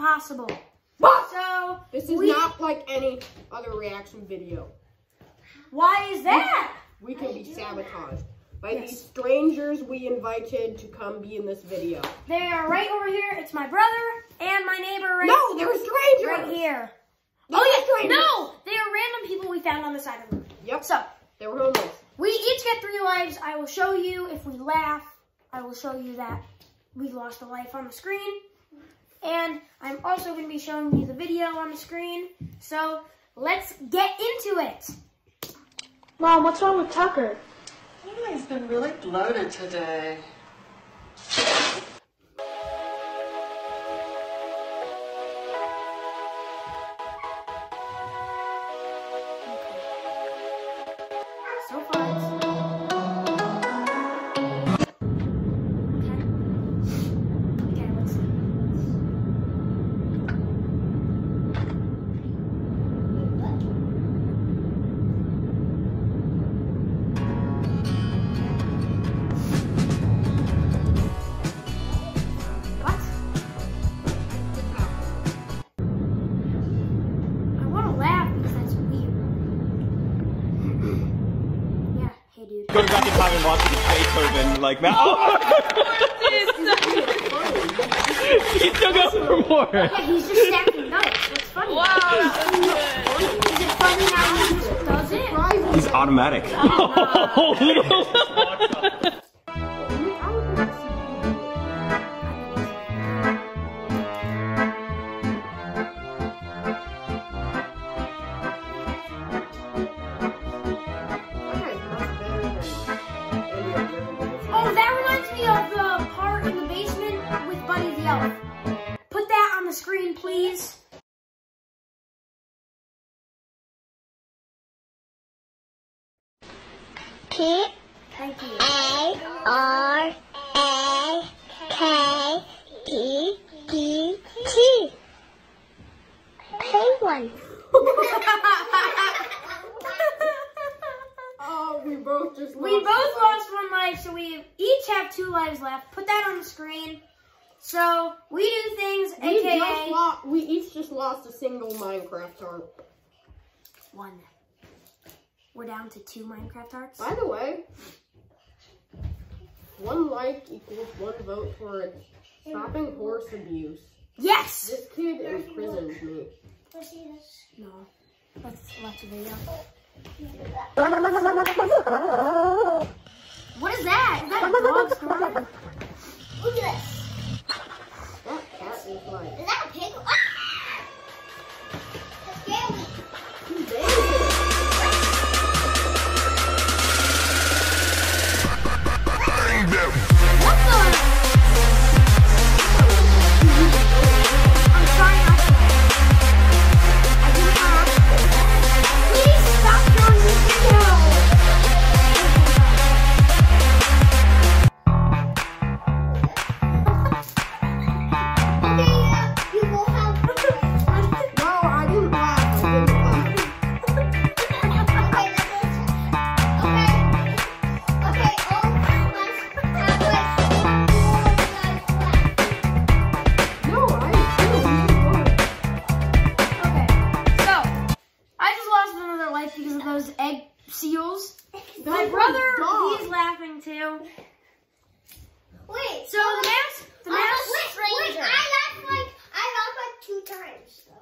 impossible. So This is we, not like any other reaction video. Why is that? We can be sabotaged by Yes. these strangers we invited to come be in this video. They are right over here. It's my brother and my neighbor right, No, they're strangers. right here. They're oh, strangers. No, they are random people we found on the side of the road. Yep. So They were homeless. we each get three lives. I will show you if we laugh. I will show you that we lost a life on the screen. And I'm also going to be showing you the video on the screen. So let's get into it. Mom, what's wrong with Tucker? He's been really bloated today. Go back in time and watch the Beethoven like that. Oh! he took over more. Yeah, he's just stacking notes. What's funny? Wow, Is it funny now he just does it? He's automatic. Oh, please. P Thank you. A R A K E D T. Penguin. Oh, we both just We both our- lost one life, so we each have two lives left. Put that on the screen. So we do things, We, just aka lost, we each just lost a single Minecraft heart. one. We're down to two Minecraft hearts. By the way, one like equals one vote for stopping horse abuse. Yes. This kid imprisons me. No. Let's watch the video. What is that? Is that a dog snoring? Look at this. That My God, no, I did. Okay, so I just lost another life because of Those egg seals. My brother, he's laughing too. Wait. So the mask, the I, mask wait, wait, stranger. I laughed like I laughed like two times. So.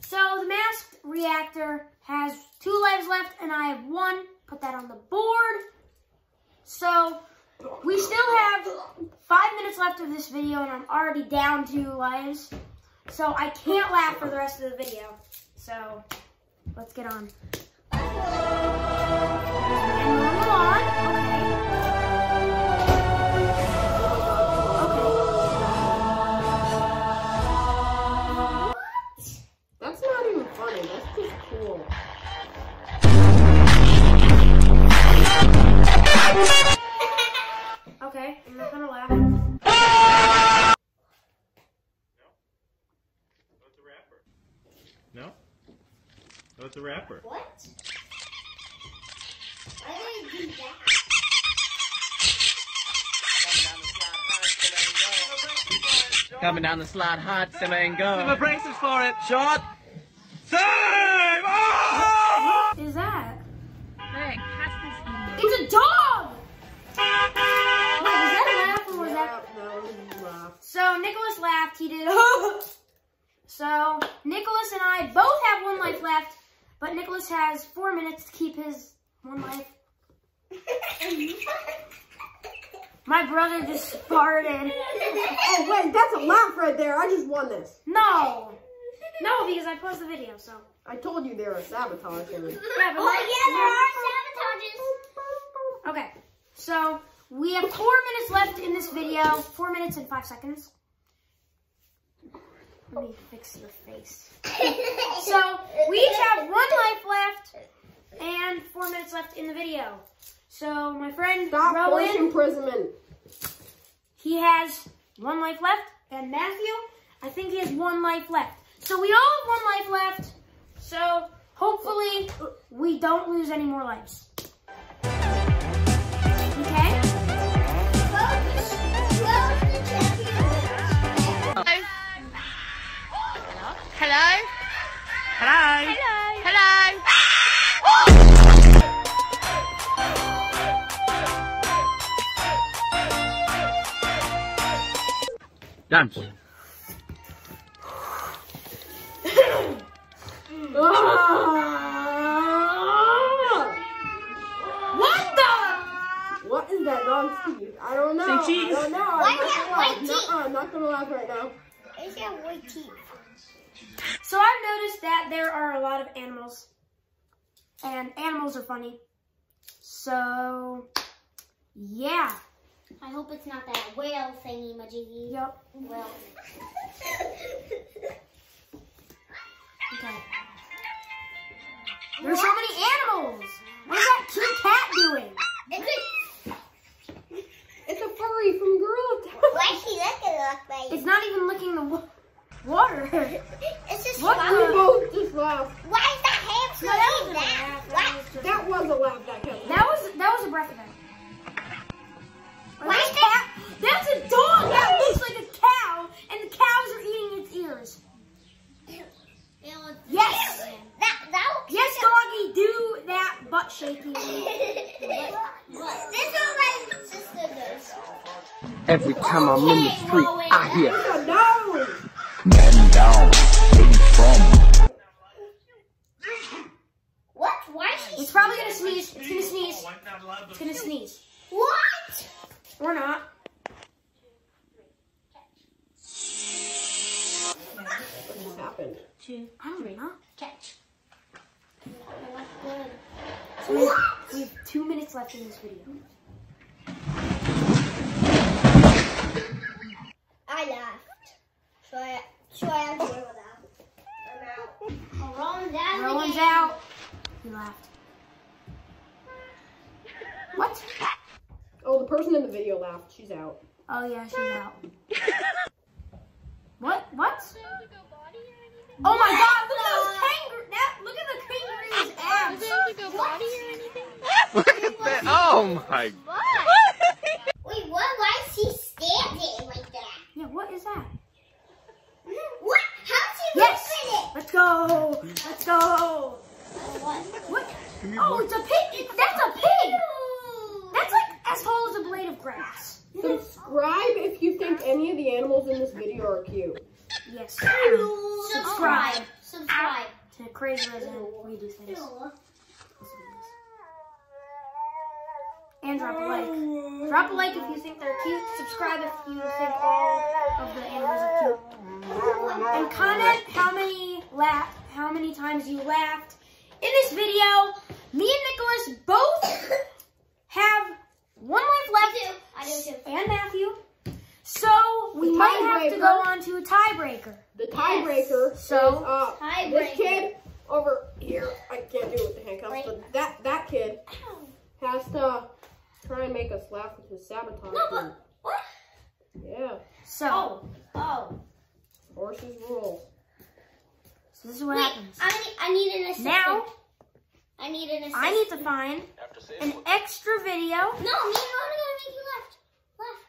So the masked reactor has two lives left, and I have one. Put that on the board. So we still have five minutes left of this video, and I'm already down two lives. So I can't laugh for the rest of the video. So let's get on. What's a rapper? What? I didn't do that. Coming down the slide, high, still ain't go. Coming down hard, simmer and go. Simmer braces for it. Shot. Save! Oh! Is that? It's a dog! Wait, was that a laugh or was that? That, that was a laugh. So Nicholas laughed. He did. so Nicholas and I both have one life left, but Nicholas has four minutes to keep his one life. My brother just farted. Oh wait, that's a laugh right there. I just won this. No, no, because I paused the video. So I told you they were sabotaging. yeah, but Oh, yeah, there are sabotages. Okay, so we have four minutes left in this video. Four minutes and five seconds. Let me fix your face. So we each have one life left and four minutes left in the video. So my friend Stop forced Rowan, imprisonment. he has one life left, and Matthew, I think he has one life left. So we all have one life left. So hopefully we don't lose any more lives. Hello? Hello? Hello? Dance. Ah! What the? What is that dog's teeth? I don't know. Say cheese. I don't know. Why I'm is it not white gonna laugh. teeth? Nuh-uh, I'm not gonna laugh right now. It's got white teeth. So I've noticed that there are a lot of animals, and animals are funny. So, yeah. I hope it's not that whale thingy majiggy. Yep. Well. Okay. There's so many animals. What is that cute cat doing? It's It's a furry from Girl a, Town. why she looking look like? It's not even licking the wa- water. It's just What wrong. We the- both just laughed. Why is that hamster No, that doing wasn't a that? laugh. That was That was a laugh that kept. That was that was a breath event. Why is cat? That's a dog that looks like a cow, and the cows are eating its ears. Yes. That that. Yes, doggy, do that butt shaking. this is what my sister does. Every time I'm in the street, I hear. No! Man down, take from. What? Why is she? It's probably gonna sneeze. It's gonna sneeze. It's gonna sneeze. What? Or not. What just happened? I don't know. Catch. So we have, we have two minutes left in this video. I laughed. So I, so I am doing with that. I'm out. Oh, Rowan's out. Rowan's out. He laughed. What? Oh, the person in the video laughed. She's out. Oh yeah, she's out. What? What? Oh my god, look at those uh, kangaroo that look at the kangaroo's abs. oh my. Wait, what? Why is she standing like that? Yeah, what is that? What? How's she Yes! Moving Let's go! Let's go! What? What? Oh, it's a pig! That's a pig! That's like as tall as a blade of grass. Subscribe if you think any of the animals in this video are cute. Yes. Subscribe. Subscribe Subscribe. to Crazy Resident. We do things. And drop a like. Drop a like if you think they're cute. Subscribe if you think all of the animals are cute. And comment how many laugh, how many times you laughed in this video. Me and Nicholas both have one life left. I do too. And Matthew. So we might have to go on to a tiebreaker. The tiebreaker So- is uh, Tiebreaker. this kid over here. I can't do it with the handcuffs, Right. but that that kid has to try and make us laugh with his sabotage. No, but what? yeah, So, Oh, oh. horses rule. so this is what Wait, happens. I I need an assistant. Now I need an assistant. I need to find an extra video. No, me and Mona gonna make you laugh. Laugh.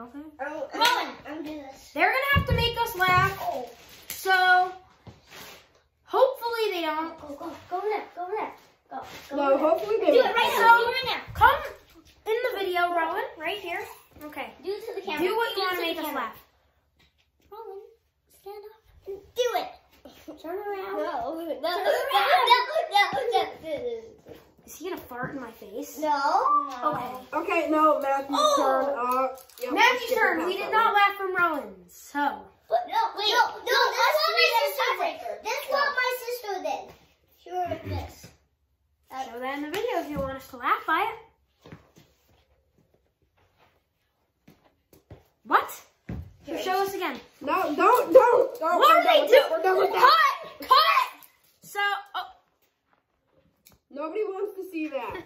Okay. Oh, Rowan, I'm doing this. They're gonna have to make us laugh. Oh. So hopefully they don't. Go, go, go over there. Go over there. Go. go No, over there. hopefully they Do will. it right So- now. Do it right now. Come in the video, Rowan, right here. Okay. Do it to the camera. Do what you it want to the make us camera. laugh. Rowan, stand up and do it. Turn around. No, no, no, no, no, no. Is he gonna fart in my face? No. Okay. Okay, no, Matthew's Oh! turn. Uh, yep, Matthew's turn. We did not laugh from Rowan. So But no, wait, no, no, that's what my sister did. That's what my sister did. She wrote this. show that in the video if you want us to laugh by it. What? So show us again. No, don't, don't, don't. What we're are done they with doing? that. We're done with that. Cut! Cut! So, oh. Nobody wants to see that.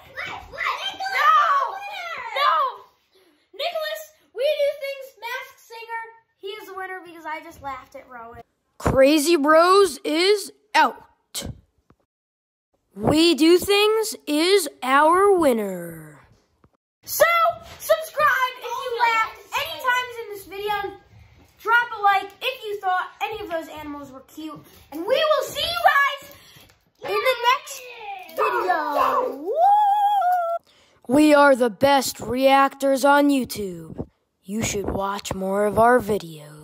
No! No! Nicholas, we do things mask singer. He is the winner because I just laughed at Rowan. Crazy Bros is out. We do things is our winner. So, subscribe if you laughed any times in this video. Drop a like if you thought any of those animals were cute. And we will see you guys in the next video. We are the best reactors on YouTube. You should watch more of our videos.